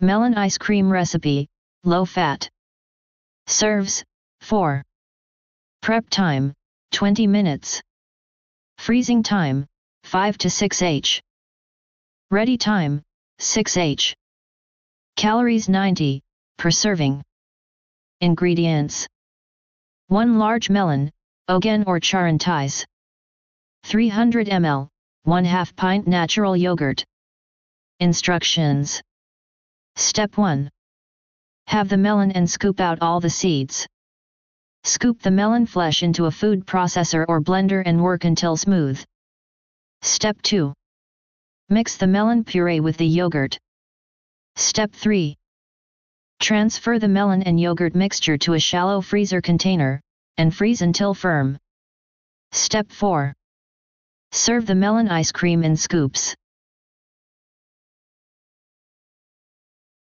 Melon ice cream recipe, low fat. Serves, 4. Prep time, 20 minutes. Freezing time, 5 to 6 h. Ready time, 6 h. Calories 90, per serving. Ingredients 1 large melon, Ogen or Charentais. 300 ml, 1 half pint natural yogurt. Instructions Step 1. Have the melon and scoop out all the seeds. Scoop the melon flesh into a food processor or blender and work until smooth. Step 2. Mix the melon puree with the yogurt. Step 3. Transfer the melon and yogurt mixture to a shallow freezer container, and freeze until firm. Step 4. Serve the melon ice cream in scoops.